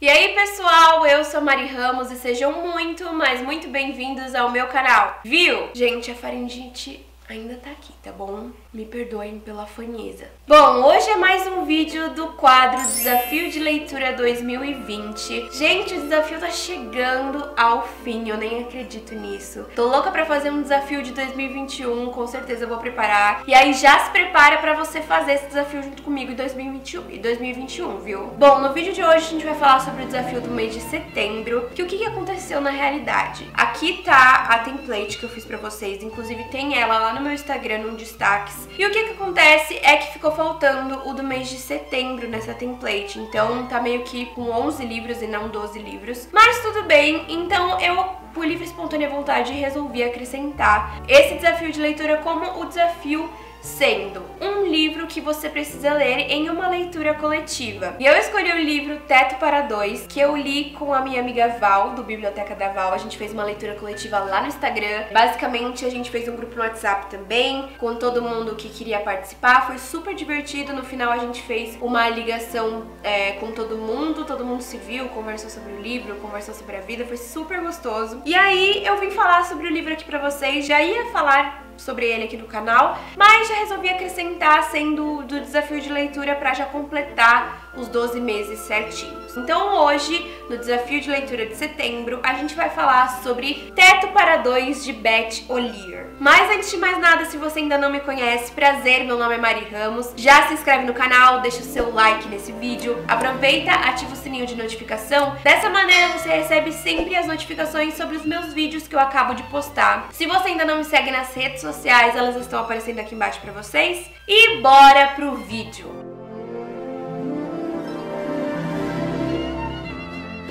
E aí pessoal, eu sou Mari Ramos e sejam muito, mas muito bem-vindos ao meu canal. Viu? Gente, a faringite ainda tá aqui, tá bom? Me perdoem pela fanheza. Bom, hoje é mais um vídeo do quadro Desafio de Leitura 2020. Gente, o desafio tá chegando ao fim, eu nem acredito nisso. Tô louca pra fazer um desafio de 2021, com certeza eu vou preparar. E aí já se prepara pra você fazer esse desafio junto comigo em 2021, em 2021 viu? Bom, no vídeo de hoje a gente vai falar sobre o desafio do mês de setembro, que o que, aconteceu na realidade. Aqui tá a template que eu fiz pra vocês, inclusive tem ela lá no meu Instagram, num destaques, e o que que acontece é que ficou faltando o do mês de setembro nessa template. Então tá meio que com 11 livros e não 12 livros. Mas tudo bem, então eu por livre e espontânea vontade resolvi acrescentar esse desafio de leitura como o desafio sendo um livro que você precisa ler em uma leitura coletiva. E eu escolhi o livro Teto para Dois, que eu li com a minha amiga Val, do Biblioteca da Val. A gente fez uma leitura coletiva lá no Instagram. Basicamente, a gente fez um grupo no WhatsApp também, com todo mundo que queria participar. Foi super divertido. No final, a gente fez uma ligação é, com todo mundo, todo mundo se viu, conversou sobre o livro, conversou sobre a vida. Foi super gostoso. E aí, eu vim falar sobre o livro aqui pra vocês. Já ia falar sobre ele aqui no canal, mas já resolvi acrescentar sendo do desafio de leitura para já completar os 12 meses certinhos. Então hoje, no desafio de leitura de setembro, a gente vai falar sobre Teto para Dois de Beth O'Lear. Mas antes de mais nada, se você ainda não me conhece, prazer, meu nome é Mari Ramos. Já se inscreve no canal, deixa o seu like nesse vídeo, aproveita, ativa o sininho de notificação. Dessa maneira você recebe sempre as notificações sobre os meus vídeos que eu acabo de postar. Se você ainda não me segue nas redes sociais, elas estão aparecendo aqui embaixo pra vocês. E bora pro vídeo!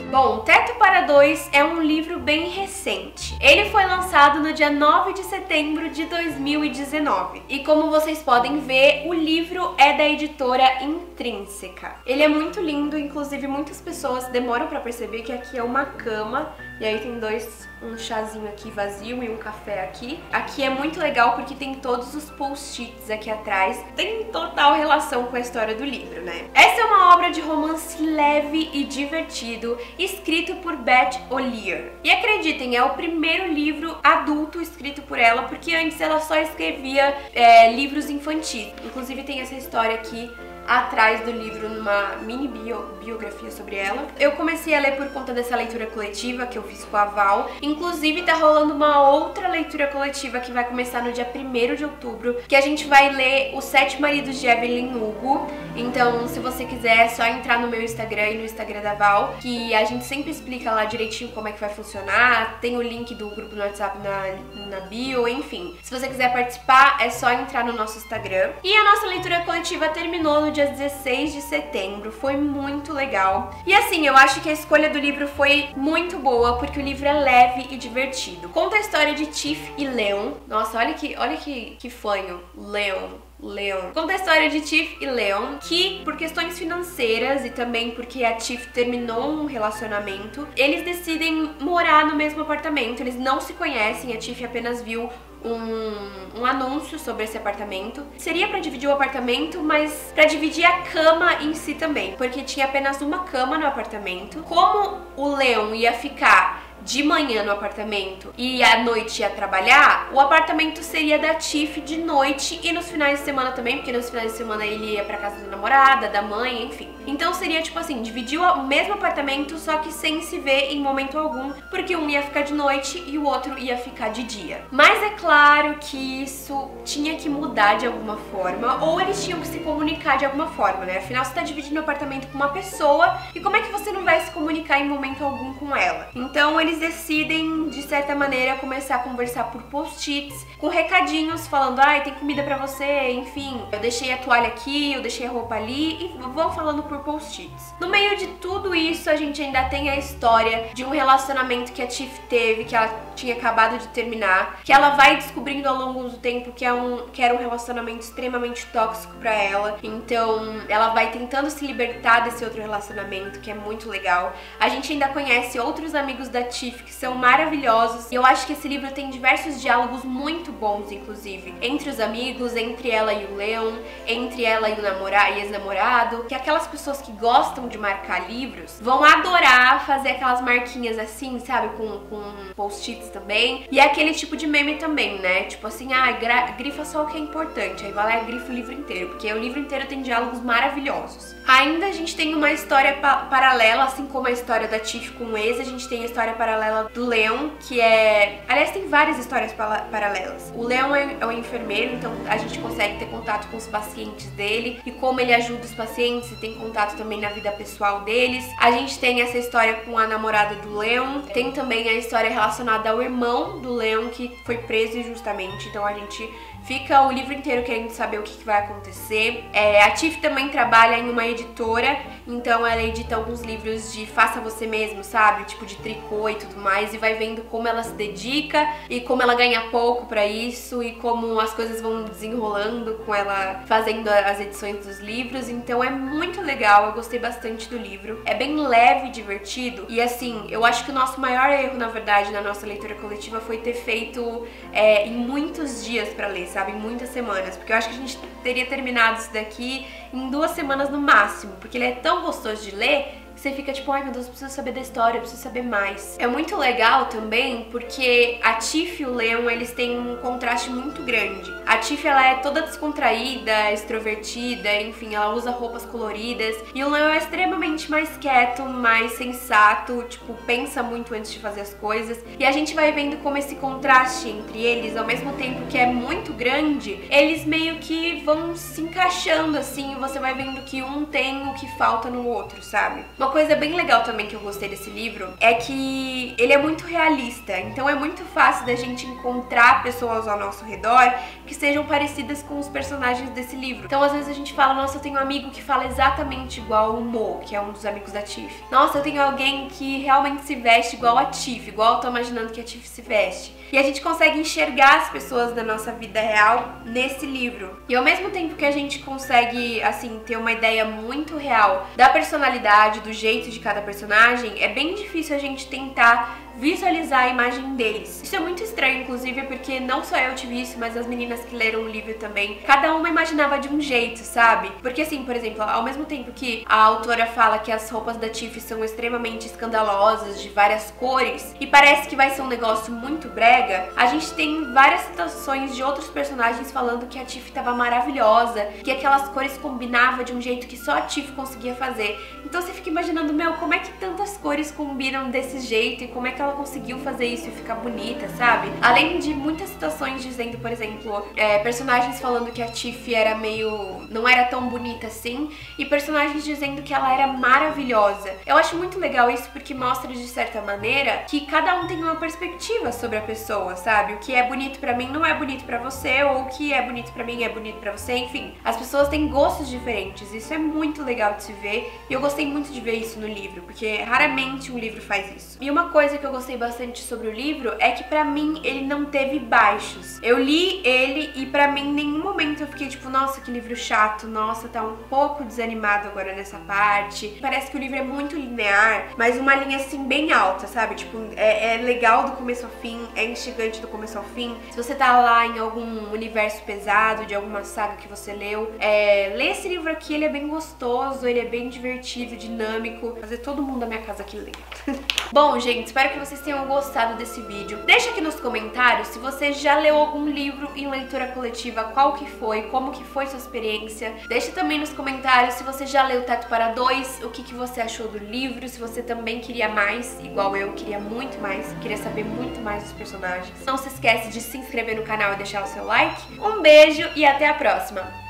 Bom, Teto para Dois é um livro bem recente. Ele foi lançado no dia 9 de setembro de 2019. E como vocês podem ver, o livro é da editora Intrínseca. Ele é muito lindo, inclusive muitas pessoas demoram para perceber que aqui é uma cama e aí tem dois, um chazinho aqui vazio e um café aqui. Aqui é muito legal porque tem todos os post-its aqui atrás. Tem total relação com a história do livro, né? Essa é uma obra de romance leve e divertido, escrito por Beth O'Lear. E acreditem, é o primeiro livro adulto escrito por ela, porque antes ela só escrevia é, livros infantis. Inclusive tem essa história aqui atrás do livro numa mini bio, biografia sobre ela. Eu comecei a ler por conta dessa leitura coletiva que eu fiz com a Val. Inclusive tá rolando uma outra leitura coletiva que vai começar no dia 1 de outubro, que a gente vai ler Os Sete Maridos de Evelyn Hugo. Então, se você quiser, é só entrar no meu Instagram e no Instagram da Val, que a gente sempre explica lá direitinho como é que vai funcionar. Tem o link do grupo no WhatsApp na, na bio, enfim. Se você quiser participar, é só entrar no nosso Instagram. E a nossa leitura coletiva terminou no dia 16 de setembro, foi muito legal. E assim, eu acho que a escolha do livro foi muito boa, porque o livro é leve e divertido. Conta a história de Tiff e Leon. Nossa, olha que, olha que, que fanho, Leon. Leon. Conta a história de Tiff e Leon, que por questões financeiras e também porque a Tiff terminou um relacionamento, eles decidem morar no mesmo apartamento. Eles não se conhecem, a Tiff apenas viu um, um, anúncio sobre esse apartamento. Seria para dividir o apartamento, mas para dividir a cama em si também, porque tinha apenas uma cama no apartamento. Como o Leon ia ficar de manhã no apartamento e à noite ia trabalhar, o apartamento seria da Tiff de noite e nos finais de semana também, porque nos finais de semana ele ia pra casa da namorada, da mãe, enfim. Então seria tipo assim, dividir o mesmo apartamento, só que sem se ver em momento algum, porque um ia ficar de noite e o outro ia ficar de dia. Mas é claro que isso tinha que mudar de alguma forma, ou eles tinham que se comunicar de alguma forma, né? Afinal, você tá dividindo o apartamento com uma pessoa, e como é que você não vai se comunicar em momento algum com ela? Então eles decidem, de certa maneira, começar a conversar por post-its, com recadinhos falando, ai, tem comida pra você, enfim, eu deixei a toalha aqui, eu deixei a roupa ali, e vão falando por post-its. No meio de tudo isso, a gente ainda tem a história de um relacionamento que a Tiff teve, que ela tinha acabado de terminar, que ela vai descobrindo ao longo do tempo que, é um, que era um relacionamento extremamente tóxico para ela. Então, ela vai tentando se libertar desse outro relacionamento, que é muito legal. A gente ainda conhece outros amigos da Tiff que são maravilhosos. E eu acho que esse livro tem diversos diálogos muito bons, inclusive, entre os amigos, entre ela e o Leon, entre ela e o namorado e ex-namorado, que aquelas pessoas que gostam de marcar livros vão adorar fazer aquelas marquinhas assim, sabe? Com, com post-its também. E é aquele tipo de meme também, né? Tipo assim, ah, grifa só o que é importante. Aí vai lá e grifa o livro inteiro, porque o livro inteiro tem diálogos maravilhosos. Ainda a gente tem uma história pa paralela, assim como a história da Tiff com o ex, a gente tem a história paralela do Leon, que é. Aliás, tem várias histórias paralelas. O Leon é, é um enfermeiro, então a gente consegue ter contato com os pacientes dele e como ele ajuda os pacientes e tem contato também na vida pessoal deles. A gente tem essa história com a namorada do Leon, tem também a história relacionada ao irmão do Leon que foi preso injustamente, então a gente Fica o livro inteiro querendo saber o que, que vai acontecer. É, a Tiff também trabalha em uma editora, então ela edita alguns livros de faça você mesmo, sabe? Tipo de tricô e tudo mais, e vai vendo como ela se dedica e como ela ganha pouco para isso e como as coisas vão desenrolando com ela fazendo as edições dos livros. Então é muito legal, eu gostei bastante do livro. É bem leve e divertido. E assim, eu acho que o nosso maior erro, na verdade, na nossa leitura coletiva foi ter feito é, em muitos dias para ler, sabe? Em muitas semanas. Porque eu acho que a gente teria terminado isso daqui em duas semanas no máximo. Porque ele é tão gostoso de ler você fica tipo, ai meu Deus, eu preciso saber da história, eu preciso saber mais. É muito legal também porque a Tiff e o Leon, eles têm um contraste muito grande. A Tiff, ela é toda descontraída, extrovertida, enfim, ela usa roupas coloridas. E o Leon é extremamente mais quieto, mais sensato, tipo, pensa muito antes de fazer as coisas. E a gente vai vendo como esse contraste entre eles, ao mesmo tempo que é muito grande, eles meio que vão se encaixando assim, e você vai vendo que um tem o que falta no outro, sabe? Uma uma coisa bem legal também que eu gostei desse livro é que ele é muito realista, então é muito fácil da gente encontrar pessoas ao nosso redor que sejam parecidas com os personagens desse livro. Então às vezes a gente fala, nossa, eu tenho um amigo que fala exatamente igual o Mo, que é um dos amigos da Tiff. Nossa, eu tenho alguém que realmente se veste igual a Tiff, igual eu tô imaginando que a Tiff se veste. E a gente consegue enxergar as pessoas da nossa vida real nesse livro. E ao mesmo tempo que a gente consegue, assim, ter uma ideia muito real da personalidade, do jeito de cada personagem, é bem difícil a gente tentar visualizar a imagem deles. Isso é muito estranho, inclusive, porque não só eu tive isso, mas as meninas que leram o livro também. Cada uma imaginava de um jeito, sabe? Porque assim, por exemplo, ao mesmo tempo que a autora fala que as roupas da Tiff são extremamente escandalosas, de várias cores, e parece que vai ser um negócio muito brega, a gente tem várias citações de outros personagens falando que a Tiff tava maravilhosa, que aquelas cores combinavam de um jeito que só a Tiff conseguia fazer. Então você fica imaginando, meu, como é que tantas cores combinam desse jeito e como é que ela conseguiu fazer isso e ficar bonita, sabe? Além de muitas situações dizendo, por exemplo, é, personagens falando que a Tiff era meio. não era tão bonita assim, e personagens dizendo que ela era maravilhosa. Eu acho muito legal isso porque mostra, de certa maneira, que cada um tem uma perspectiva sobre a pessoa, sabe? O que é bonito para mim não é bonito para você, ou o que é bonito para mim é bonito para você, enfim. As pessoas têm gostos diferentes, isso é muito legal de se ver, e eu gostei muito de ver isso no livro, porque raramente um livro faz isso. E uma coisa que eu gostei bastante sobre o livro é que para mim ele não teve baixos. Eu li ele e para mim em nenhum momento eu fiquei tipo, nossa, que livro chato, nossa, tá um pouco desanimado agora nessa parte. Parece que o livro é muito linear, mas uma linha assim bem alta, sabe? Tipo, é, é legal do começo ao fim, é instigante do começo ao fim. Se você tá lá em algum universo pesado, de alguma saga que você leu, é, lê esse livro aqui, ele é bem gostoso, ele é bem divertido, dinâmico. Fazer todo mundo da minha casa aqui ler. Bom, gente, espero que vocês tenham gostado desse vídeo. Deixa aqui nos comentários se você já leu algum livro em leitura coletiva, qual que foi, como que foi sua experiência. Deixa também nos comentários se você já leu Teto para Dois, o que, que você achou do livro, se você também queria mais, igual eu, queria muito mais, queria saber muito mais dos personagens. Não se esquece de se inscrever no canal e deixar o seu like. Um beijo e até a próxima!